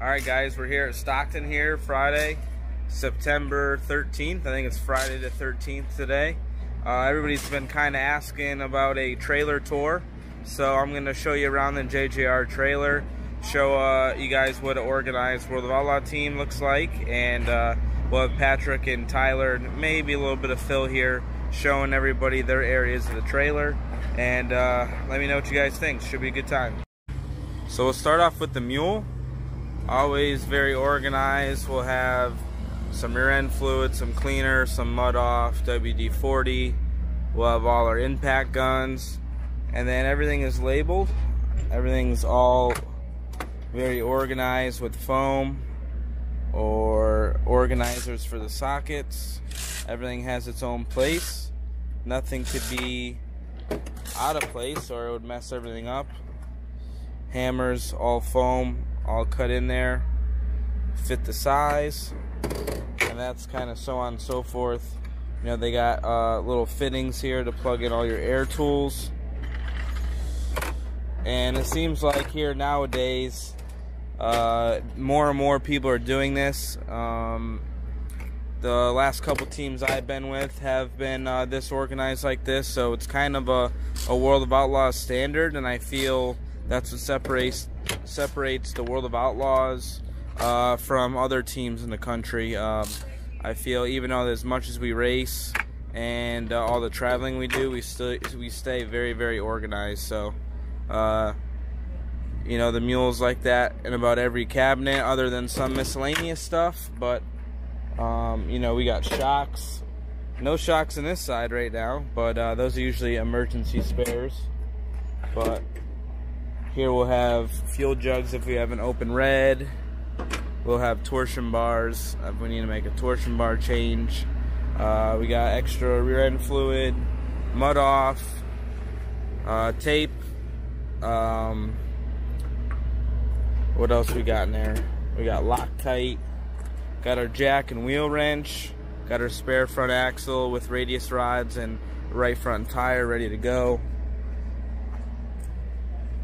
All right, guys, we're here at Stockton here, Friday, September 13th. I think it's Friday the 13th today. Uh, everybody's been kind of asking about a trailer tour, so I'm going to show you around the JJR trailer, show uh, you guys what an organized World of Outlaw team looks like, and uh, we'll have Patrick and Tyler, and maybe a little bit of Phil here, showing everybody their areas of the trailer, and uh, let me know what you guys think. Should be a good time. So we'll start off with the mule always very organized. We'll have some rear end fluid, some cleaner, some mud off, WD-40. We'll have all our impact guns. And then everything is labeled. Everything's all very organized with foam or organizers for the sockets. Everything has its own place. Nothing could be out of place or it would mess everything up. Hammers, all foam, all cut in there, fit the size, and that's kind of so on and so forth. You know, they got uh, little fittings here to plug in all your air tools. And it seems like here nowadays, uh, more and more people are doing this. Um, the last couple teams I've been with have been uh, this organized like this, so it's kind of a, a World of Outlaws standard, and I feel that's what separates separates the World of Outlaws uh, from other teams in the country. Um, I feel even though as much as we race and uh, all the traveling we do, we still we stay very very organized. So, uh, you know, the mules like that in about every cabinet, other than some miscellaneous stuff. But um, you know, we got shocks. No shocks in this side right now, but uh, those are usually emergency spares. But here we'll have fuel jugs if we have an open red. We'll have torsion bars if we need to make a torsion bar change. Uh, we got extra rear end fluid, mud off, uh, tape. Um, what else we got in there? We got Loctite. Got our jack and wheel wrench. Got our spare front axle with radius rods and right front tire ready to go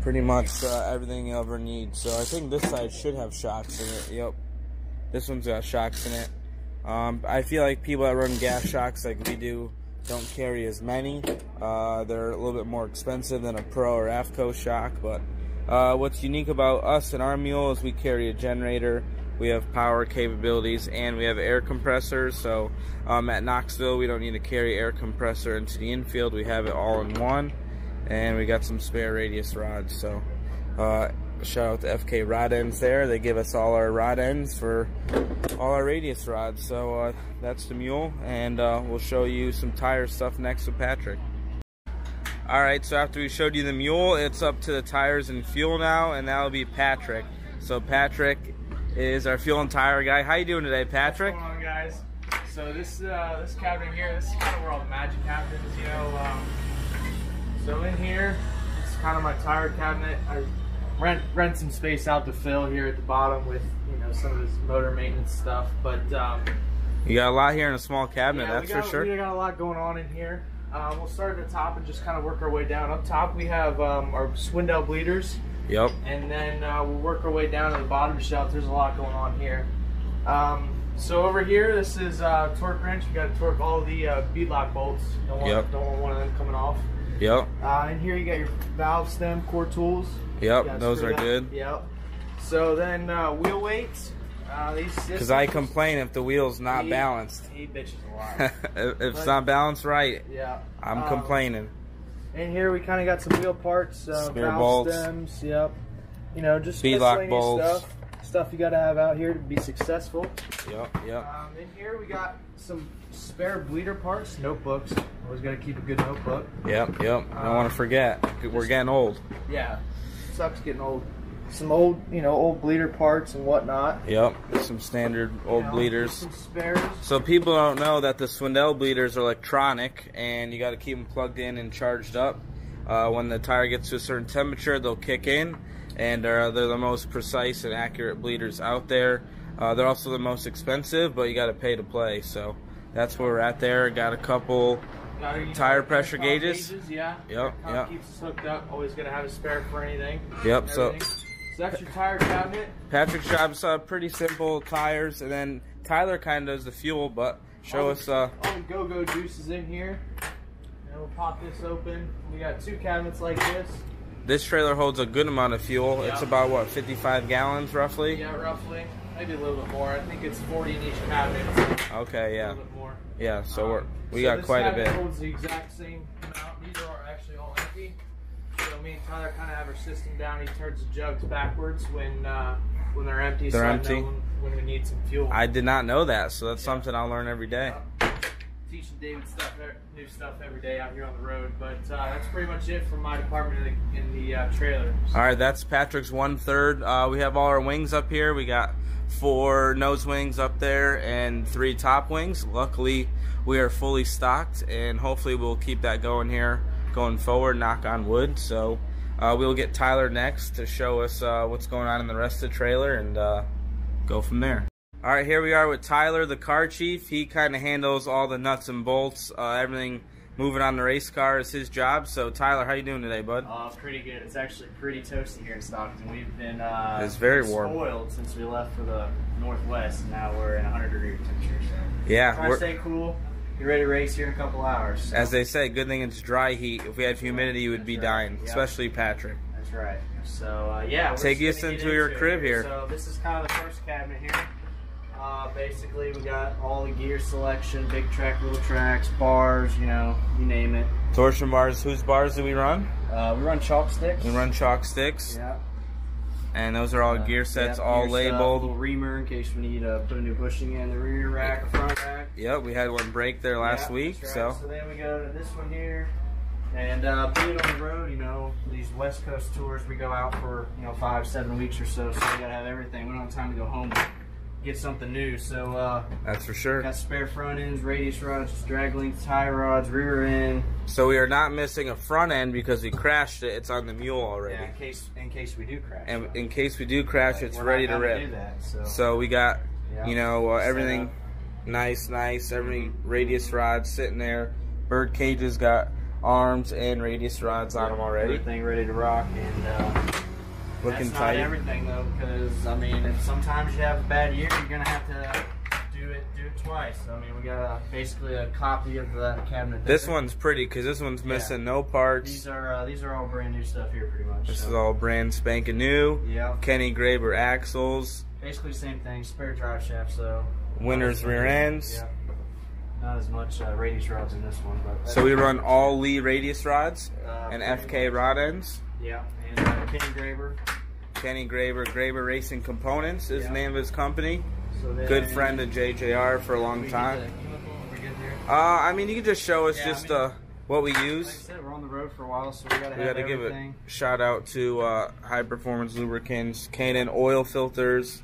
pretty much uh, everything you ever need. So I think this side should have shocks in it. Yep. This one's got shocks in it. Um, I feel like people that run gas shocks like we do don't carry as many. Uh, they're a little bit more expensive than a Pro or AFCO shock. But uh, what's unique about us and our mule is we carry a generator. We have power capabilities and we have air compressors. So um, at Knoxville, we don't need to carry air compressor into the infield. We have it all in one and we got some spare radius rods so uh, shout out to FK rod ends there. They give us all our rod ends for all our radius rods. So uh, that's the mule and uh, we'll show you some tire stuff next with Patrick. All right so after we showed you the mule it's up to the tires and fuel now and that'll be Patrick. So Patrick is our fuel and tire guy. How you doing today Patrick? What's going on guys? So this uh, this cabinet here this is kind of where all the magic happens you know um, so in here, it's kind of my tire cabinet. I rent rent some space out to Phil here at the bottom with you know some of his motor maintenance stuff. But um, you got a lot here in a small cabinet, yeah, that's got, for sure. We got a lot going on in here. Um, we'll start at the top and just kind of work our way down. Up top, we have um, our Swindell bleeders. Yep. And then uh, we'll work our way down to the bottom shelf. There's a lot going on here. Um, so over here, this is uh, torque wrench. We got to torque all the uh, beadlock bolts. Don't want, yep. don't want one of them coming off. Yep. Uh, and here you got your valve stem core tools. Yep, those are that. good. Yep. So then uh, wheel weights. Uh, because I complain if the wheel's not he, balanced. He bitches a lot. if it's not balanced right, yeah, I'm um, complaining. And here we kind of got some wheel parts, uh, Spare valve bolts. stems. Yep. You know, just beadlock bolts. Stuff, stuff you got to have out here to be successful. Yep. Yep. Um, in here we got some spare bleeder parts, notebooks. Always got to keep a good notebook. Yep, yep. I don't want to forget. We're getting old. Yeah, sucks getting old. Some old, you know, old bleeder parts and whatnot. Yep, some standard old you know, bleeders. Some spares. So people don't know that the Swindell bleeders are electronic, and you got to keep them plugged in and charged up. Uh, when the tire gets to a certain temperature, they'll kick in, and uh, they're the most precise and accurate bleeders out there. Uh, they're also the most expensive, but you got to pay to play. So that's where we're at there. Got a couple tire pressure gauges. gauges. Yeah. Yep. Yep. Keeps us hooked up. Always gonna have a spare for anything. Yep. So. So that's your tire cabinet. Patrick's job's uh, pretty simple tires, and then Tyler kind of does the fuel. But show all us. Uh, all the go-go juices in here. And we'll pop this open. We got two cabinets like this. This trailer holds a good amount of fuel. It's about what 55 gallons roughly. Yeah, roughly. Maybe a little bit more. I think it's 40 in each cabinet. Okay, A yeah, little bit more. yeah. So we're Um, we so got quite a bit. holds the exact same amount. These are actually all empty. So me and Tyler kind of have our system down. He turns the jugs backwards when uh, when they're empty. They're so I empty. know when, when we need some fuel. I did not know that, so that's Yeah. something I'll learn every day. Teaching David stuff, new stuff every day out here on the road. But uh, that's pretty much it from my department in the, in the uh, trailer. All right, that's Patrick's one third. Uh, we have all our wings up here. We got four nose wings up there and three top wings. Luckily, we are fully stocked, and hopefully, we'll keep that going here going forward. Knock on wood. So, uh, we'll get Tyler next to show us uh, what's going on in the rest of the trailer and uh, go from there. All right, here we are with Tyler, the car chief. He kind of handles all the nuts and bolts, uh, everything moving on the race car is his job. So, Tyler, how you doing today, bud? Uh, pretty good. It's actually pretty toasty here in Stockton. We've been uh, It's very warm. spoiled since we left for the northwest. and Now we're in 100 degree temperature. So Yeah, trying to stay cool. Get ready to race here in a couple hours. So As they say, good thing it's dry heat. If we had humidity, you would be right. dying, Yeah. especially Patrick. that's right. So uh, yeah, Take us into your it crib here. So this is kind of the first cabinet here. Uh, basically, we got all the gear selection, big track, little tracks, bars, you know, you name it. Torsion bars, whose bars do we run? Uh, we run chalk sticks. We run chalk sticks, Yeah. and those are all Uh, gear sets, yeah, all gear stuff, labeled. little reamer in case we need to put a new bushing in the rear rack, or front rack. Yep, we had one break there last Yeah, week, that's so. So then we go to this one here, and uh, being on the road, you know, these West Coast tours, we go out for you know five, seven weeks or so, so we gotta have everything. We don't have time to go home get something new. So uh, that's for sure. got spare front ends, radius rods, drag links, tie rods, rear end. So we are not missing a front end because we crashed it. It's on the mule already. Yeah, in case in case we do crash. And in case we do crash, it's We're ready to gonna. Do that, so. So we got, yeah. you know, uh, everything nice, nice. Every radius rod sitting there. Bird cages got arms and radius rods on them already. Everything ready to rock and. Uh, Looking That's tight. not everything though, because I mean, if sometimes you have a bad year, you're gonna have to do it do it twice. I mean, we got a, basically a copy of that cabinet. This there. one's pretty because this one's Yeah. missing no parts. These are uh, these are all brand new stuff here, pretty much. This so. is all brand spanking new. Yeah, Kenny Graber axles, basically the same thing. Spare drive shaft, so. Winters rear ends. Yeah. Not as much uh, radius rods in this one, but. So we run all Lee radius rods uh, and FK rod ends. Yeah, and uh, Kenny Graver. Kenny Graber, Graber Racing Components is the name of his company. So Good friend of JJR for a long time. the chemical, we're good there. Uh, I mean, you can just show us Yeah, I just mean- uh, what we Like I use. said, we're on the road for a while, so we gotta We have got to give a shout out to uh, High Performance Lubricants, Canon oil filters,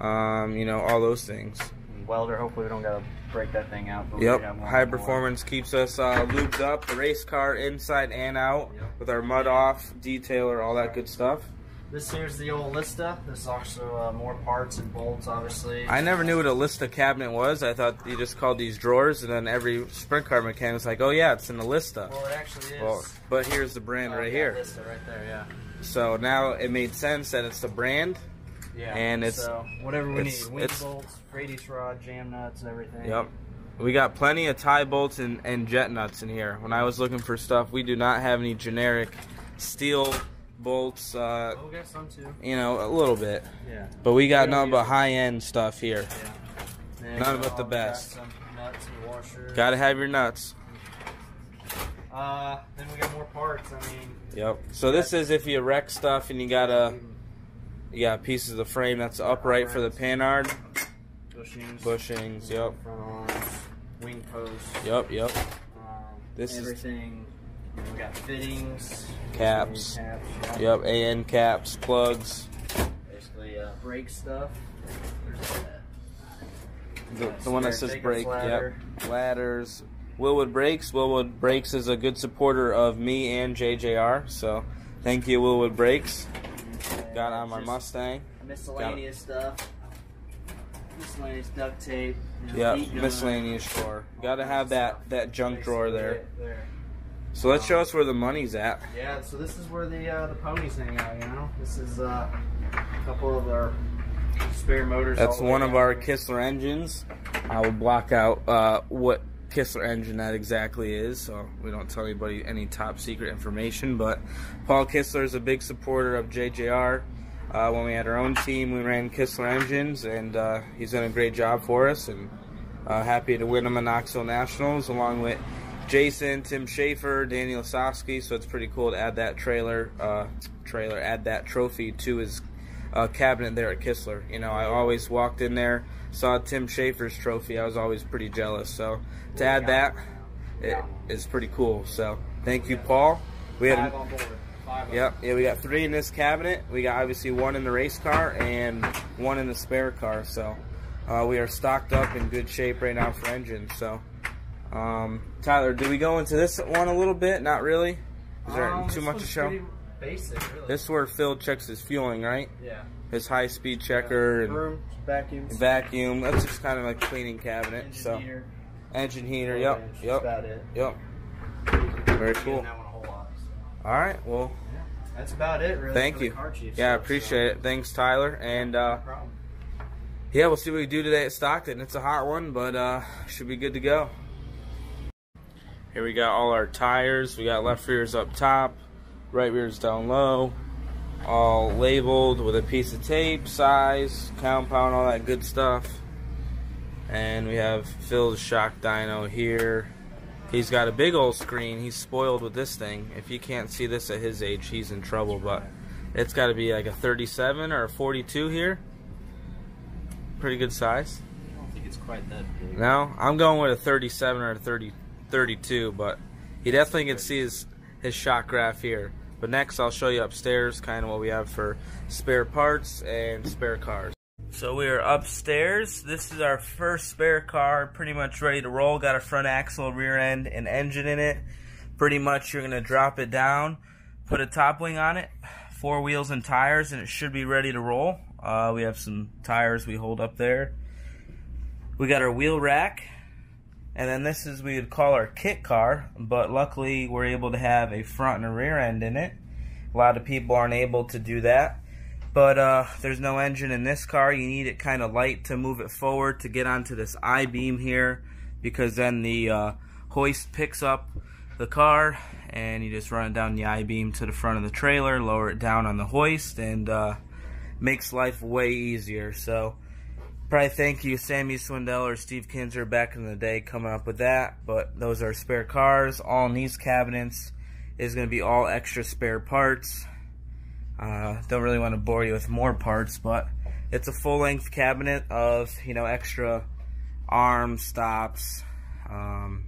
Right. um, you know, all those things. welder. Hopefully, we don't gotta break that thing out. But Yep, got one high more. performance keeps us uh, lubed up, the race car inside and out Yep. with our mud off, detailer, all that good stuff. This here's the old Lista. This is also uh, more parts and bolts, obviously. I never knew what a Lista cabinet was. I thought you just called these drawers, and then every sprint car mechanic was like, "Oh yeah, it's in a Lista." Well, it actually is. Well, but here's the brand Oh, right yeah, here. Lista right there. Yeah. So now it made sense that it's the brand. Yeah. And it's- so whatever we it's- need: wing it's- bolts, radius rod, jam nuts, everything. Yep. We got plenty of tie bolts and, and jet nuts in here. When I was looking for stuff, we do not have any generic steel bolts. Uh, Oh, we got some too. you know, a little bit, Yeah. but we got none but high end stuff here. Yeah. None but the best. Some nuts and washer. Got to have your nuts. Uh, then we got more parts. I mean. Yep. So this is if you wreck stuff and you got a you got pieces of the frame that's upright for the panhard. bushings. Bushings. Yep. Front arms, wing posts. Yep. Yep. Um, This is- everything. We got fittings, Caps. caps yeah. Yep. AN caps, plugs. Basically, uh, brake stuff. There's that. The, the one that says brake. ladder. Yep. Ladders. Wilwood Brakes. Wilwood Brakes is a good supporter of me and JJR. So thank you, Wilwood Brakes. Got on my Mustang. Miscellaneous stuff. Miscellaneous duct tape. you know, Yep. Miscellaneous drawer. Got to have that that junk drawer there. there. So let's show us where the money's at. Yeah, so this is where the uh, the ponies hang out. You know, this is uh, A couple of our spare motors. That's all the way one of down our. Kistler engines. I will block out uh, what Kistler engine that exactly is, so we don't tell anybody any top secret information. But Paul Kistler is a big supporter of JJR. Uh, when we had our own team, we ran Kistler engines, and uh, he's done a great job for us. And uh, happy to win them in Knoxville Nationals, along with Jason, Tim Schaefer, Danny Lasoski. So it's pretty cool to add that trailer, uh, trailer, add that trophy to his uh, cabinet there at Kistler. You know, I always walked in there, saw Tim Schaefer's trophy. I was always pretty jealous. So to add that, it is pretty cool. So thank you, Paul. We had Five a, on board. Five Yep, yeah, we got three in this cabinet. We got obviously one in the race car and one in the spare car. So uh, we are stocked up in good shape right now for engines. So, um, Tyler, do we go into this one a little bit? Not really. Is there Um, too much to show? pretty Basic, really. This is where Phil checks his fueling, right? yeah. His high speed checker and Room, vacuums, vacuum. That's just kind of a cleaning cabinet. engine so heater. engine heater. oil Yep, bench, that's yep, about it. yep. Very Very cool. That one a whole lot. so. All right. Well, That's about it, really. thank for the you. car chief Yeah, I stuff, appreciate it. Thanks, Tyler. And uh, No problem. yeah, we'll see what we do today at Stockton. It's a hot one, but uh, should be good to go. Here we got all our tires. We got left rears up top, right rears down low, all labeled with a piece of tape, size, compound, all that good stuff. And we have Phil's shock dyno here. He's got a big old screen. He's spoiled with this thing. If you can't see this at his age, he's in trouble. But it's got to be like a 37 or a 42 here. Pretty good size. I don't think it's quite that big. No, I'm going with a 37 or a 30, 32, but he definitely can see his his shock graph here. But next, I'll show you upstairs, kind of what we have for spare parts and spare cars. So we are upstairs. This is our first spare car, pretty much ready to roll. Got a front axle, rear end, and engine in it. Pretty much, you're gonna drop it down, put a top wing on it, four wheels and tires, and it should be ready to roll. Uh, we have some tires we hold up there. We got our wheel rack, and then this is we would call our kit car, but luckily we're able to have a front and a rear end in it. A lot of people aren't able to do that. But uh, there's no engine in this car. You need it kind of light to move it forward to get onto this I-beam here because then the uh, hoist picks up the car and you just run it down the I-beam to the front of the trailer, lower it down on the hoist, and uh, makes life way easier. So probably thank you Sammy Swindell or Steve Kinser back in the day coming up with that. But those are spare cars. All in these cabinets is going to be all extra spare parts. Uh, don't really want to bore you with more parts, but it's a full-length cabinet of you know extra arm stops, um,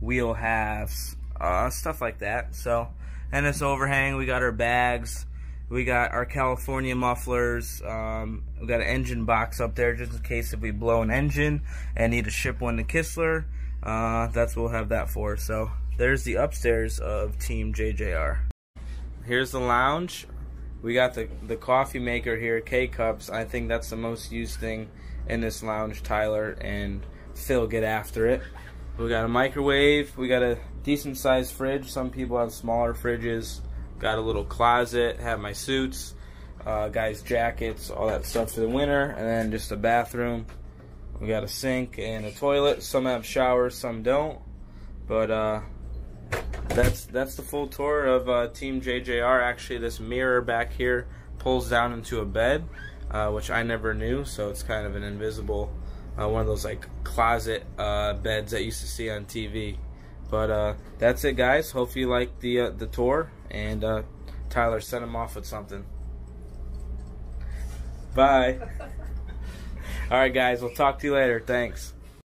wheel halves, uh, stuff like that. So, and this overhang, we got our bags, we got our California mufflers, um, we got an engine box up there just in case if we blow an engine and need to ship one to Kistler. Uh, that's what we'll have that for. So there's the upstairs of Team JJR. Here's the lounge. We got the the coffee maker here, K cups. I think that's the most used thing in this lounge. Tyler and Phil get after it. We got a microwave. We got a decent sized fridge. Some people have smaller fridges. Got a little closet. Have my suits, uh, guys' jackets, all that stuff for the winter, and then just a bathroom. We got a sink and a toilet. Some have showers, some don't. But uh, that's that's the full tour of uh, Team JJR. Actually, this mirror back here pulls down into a bed, uh, which I never knew. So it's kind of an invisible, uh, one of those like closet uh, beds that you used to see on TV. But uh, that's it, guys. Hope you liked the uh, the tour, and uh, Tyler sent him off with something. Bye. All right, guys. We'll talk to you later. Thanks.